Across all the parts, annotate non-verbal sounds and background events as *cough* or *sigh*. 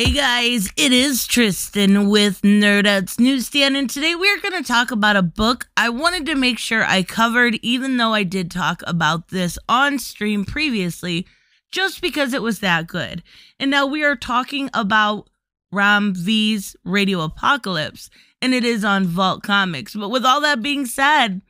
Hey guys, it is Tristan with Nerdette's Newsstand, and today we're going to talk about a book I wanted to make sure I covered, even though I did talk about this on stream previously, just because it was that good. And now we are talking about Ram V's Radio Apocalypse, and it is on Vault Comics. But with all that being said,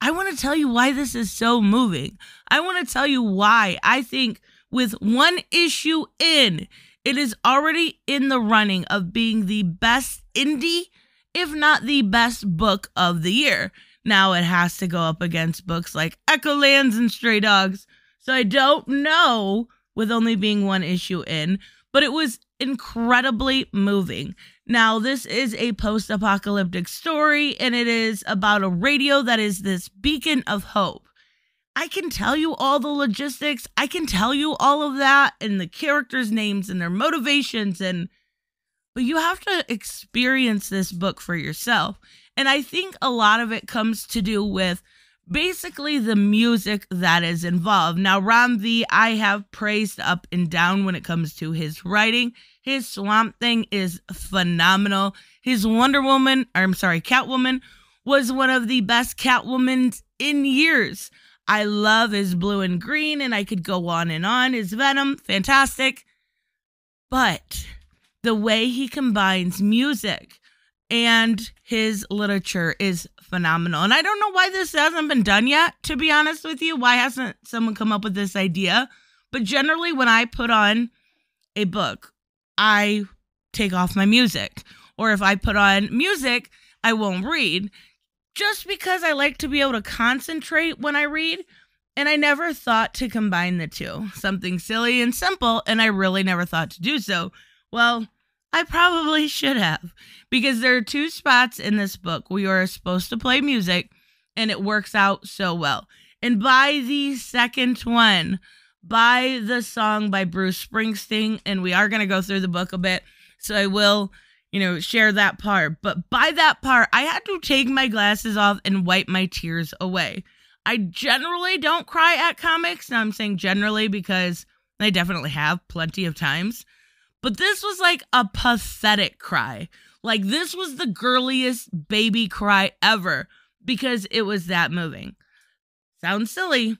I want to tell you why this is so moving. I want to tell you why I think with one issue in, it is already in the running of being the best indie, if not the best book of the year. Now it has to go up against books like Echolands and Stray Dogs. So I don't know with only being one issue in, but it was incredibly moving. Now, this is a post apocalyptic story, and it is about a radio that is this beacon of hope. I can tell you all the logistics. I can tell you all of that and the characters' names and their motivations and but you have to experience this book for yourself. And I think a lot of it comes to do with basically the music that is involved. Now, Ram V, I have praised up and down when it comes to his writing. His Swamp Thing is phenomenal. His Wonder Woman, or I'm sorry, Catwoman, was one of the best Catwomans in years. I love his Blue in Green, and I could go on and on. His Venom, fantastic. But the way he combines music and his literature is phenomenal. And I don't know why this hasn't been done yet, to be honest with you. Why hasn't someone come up with this idea? But generally, when I put on a book, I take off my music. Or if I put on music, I won't read just because I like to be able to concentrate when I read. And I never thought to combine the two. Something silly and simple, and I really never thought to do so. Well, I probably should have, because there are two spots in this book where you are supposed to play music, and it works out so well. And by the second one, by the song by Bruce Springsteen, and we are going to go through the book a bit, so I will you know, share that part. But by that part, I had to take my glasses off and wipe my tears away. I generally don't cry at comics. Now I'm saying generally because I definitely have plenty of times. But this was like a pathetic cry. Like this was the girliest baby cry ever because it was that moving. Sounds silly,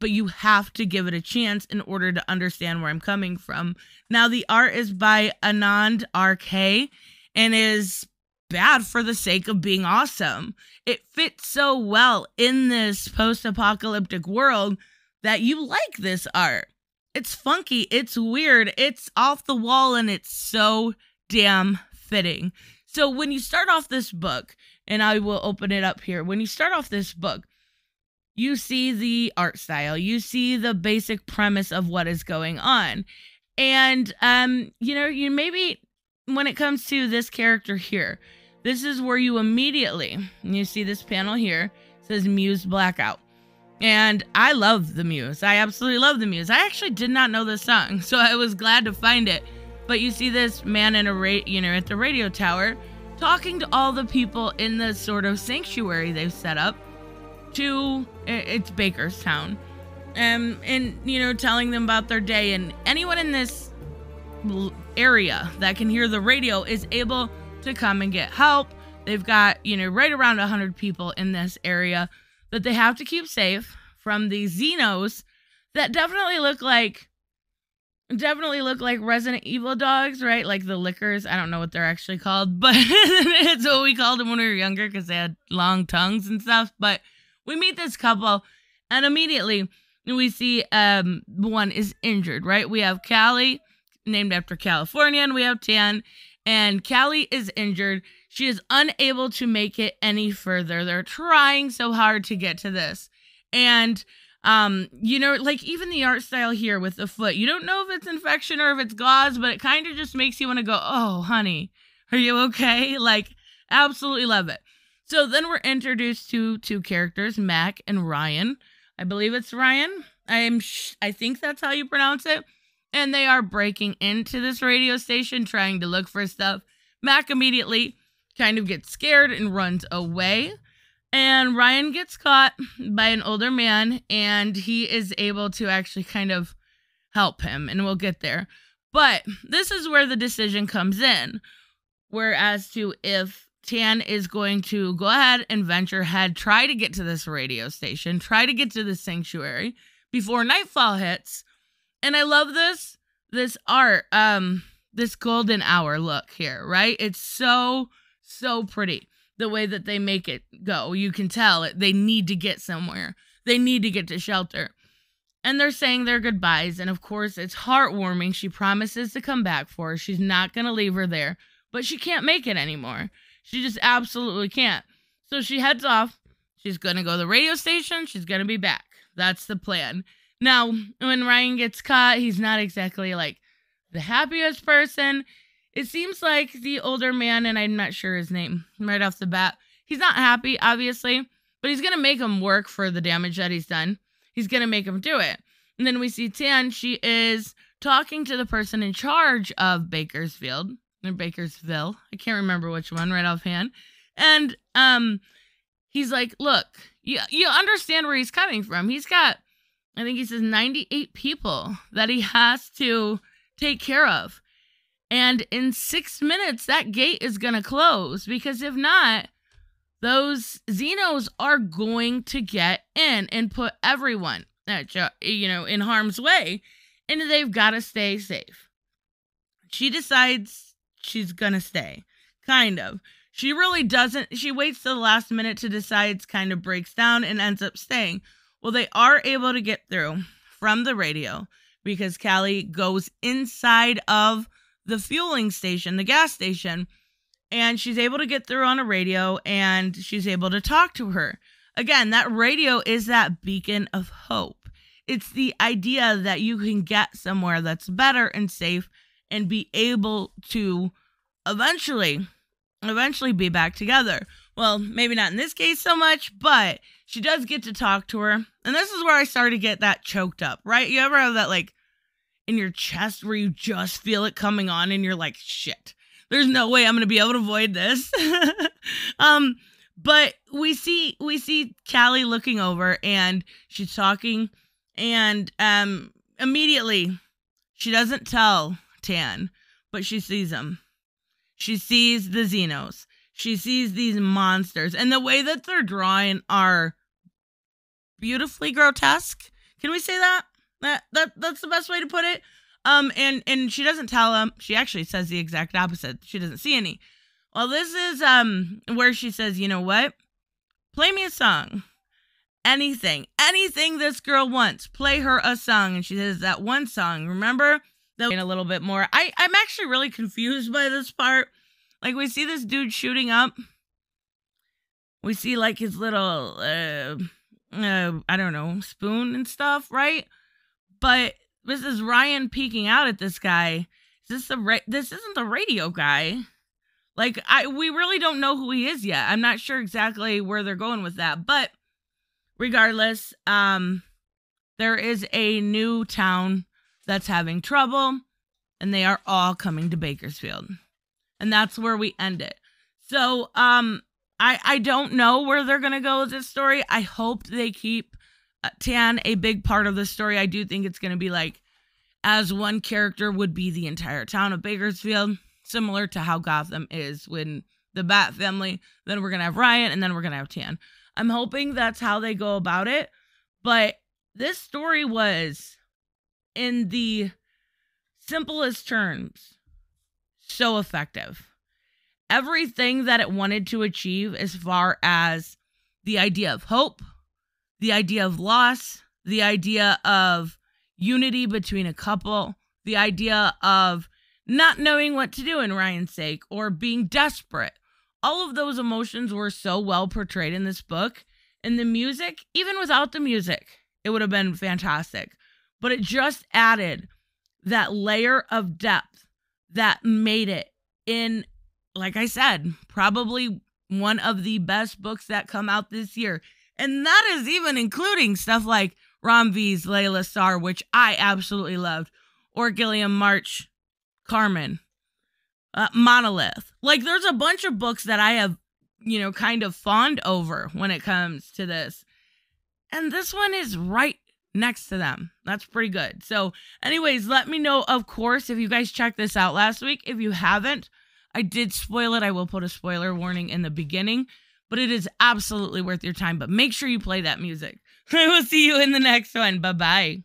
but you have to give it a chance in order to understand where I'm coming from. Now, the art is by Anand RK and is bad for the sake of being awesome. It fits so well in this post apocalyptic world that you like this art. It's funky, it's weird, it's off the wall, and it's so damn fitting. So, when you start off this book, and I will open it up here, when you start off this book, you see the art style, you see the basic premise of what is going on. And um, you know, you maybe when it comes to this character here, this is where you immediately you see this panel here says Muse Blackout. And I love the Muse. I absolutely love the Muse. I actually did not know this song, *laughs* so I was glad to find it. But you see this man in a ra- you know at the radio tower talking to all the people in the sort of sanctuary they've set up to it's Bakerstown, um, and you know telling them about their day. And anyone in this area that can hear the radio is able to come and get help. They've got you know right around hundred people in this area that they have to keep safe from these Xenos that definitely look like definitely look like Resident Evil dogs, right? Like the lickers. I don't know what they're actually called, *laughs* but it's what we called them when we were younger because they had long tongues and stuff. But we meet this couple, and immediately we see um one is injured, right? We have Callie, named after California, and we have Tan, and Callie is injured. She is unable to make it any further. They're trying so hard to get to this. And um, you know, like even the art style here with the foot, you don't know if it's infection or if it's gauze, but it kind of just makes you want to go, oh, honey, are you okay? Like, absolutely love it. So then we're introduced to two characters, Mac and Rion. I believe it's Rion. I am sh- I think that's how you pronounce it. And they are breaking into this radio station trying to look for stuff. Mac immediately kind of gets scared and runs away. And Rion gets caught by an older man and he is able to actually kind of help him and we'll get there. But this is where the decision comes in. Whereas to if Tan is going to go ahead and venture ahead, try to get to this radio station, try to get to the sanctuary before nightfall hits. And I love this this art, um, this golden hour look here, right? It's so so pretty the way that they make it go. You can tell it they need to get somewhere. They need to get to shelter. And they're saying their goodbyes. And of course, it's heartwarming. She promises to come back for her. She's not going to leave her there, but she can't make it anymore. She just absolutely can't. So she heads off. She's going to go to the radio station. She's going to be back. That's the plan. Now, when Rion gets caught, he's not exactly like the happiest person. It seems like the older man, and I'm not sure his name right off the bat, he's not happy, obviously, but he's going to make him work for the damage that he's done. He's going to make him do it. And then we see Tan, she is talking to the person in charge of Bakersfield or Bakersville. I can't remember which one right offhand. And um he's like, "Look, you you understand where he's coming from. He's got I think he says 98 people that he has to take care of. And in 6 minutes that gate is going to close because if not, those Xenos are going to get in and put everyone at you know in harm's way and they've got to stay safe. She decides she's gonna stay. Kind of. She really doesn't. She waits till the last minute to decide, kind of breaks down, and ends up staying. Well, they are able to get through from the radio because Callie goes inside of the fueling station, the gas station, and she's able to get through on a radio and she's able to talk to her. Again, that radio is that beacon of hope. It's the idea that you can get somewhere that's better and safe and be able to eventually eventually be back together. Well, maybe not in this case so much, but she does get to talk to her. And this is where I started to get that choked up, right? You ever have that like in your chest where you just feel it coming on and you're like, shit, there's no way I'm gonna be able to avoid this. *laughs* um, but we see we see Callie looking over and she's talking and um immediately she doesn't tell Tan, but she sees them. She sees the Xenos. She sees these monsters. And the way that they're drawing are beautifully grotesque. Can we say that? That that that's the best way to put it. Um and and she doesn't tell him. She actually says the exact opposite. She doesn't see any. Well, this is um where she says, "You know what? Play me a song." Anything, anything this girl wants, play her a song. And she says that one song, remember? A little bit more. I I'm actually really confused by this part. Like we see this dude shooting up. We see like his little uh, uh I don't know, spoon and stuff, right? But this is Rion peeking out at this guy. Is this the ra- this isn't the radio guy. Like I we really don't know who he is yet. I'm not sure exactly where they're going with that, but regardless, um there is a new town that's having trouble, and they are all coming to Bakersfield. And that's where we end it. So, um, I I don't know where they're gonna go with this story. I hope they keep uh, Tan a big part of the story. I do think it's gonna be like as one character would be the entire town of Bakersfield, similar to how Gotham is when the Bat family. Then we're gonna have Rion, and then we're gonna have Tan. I'm hoping that's how they go about it. But this story was in the simplest terms, so effective. Everything that it wanted to achieve, as far as the idea of hope, the idea of loss, the idea of unity between a couple, the idea of not knowing what to do in Rion's sake or being desperate. All of those emotions were so well portrayed in this book. And the music, even without the music, it would have been fantastic but it just added that layer of depth that made it in like I said, probably one of the best books that come out this year. And that is even including stuff like Ram V's Laila Starr, which I absolutely loved, or Gilliam March Carmen, uh, Monolith. Like there's a bunch of books that I have, you know, kind of fawned over when it comes to this. And this one is right next to them. That's pretty good. So, anyways, let me know, of course, if you guys checked this out last week. If you haven't, I did spoil it. I will put a spoiler warning in the beginning, but it is absolutely worth your time. But make sure you play that music. *laughs* I will see you in the next one. Bye bye.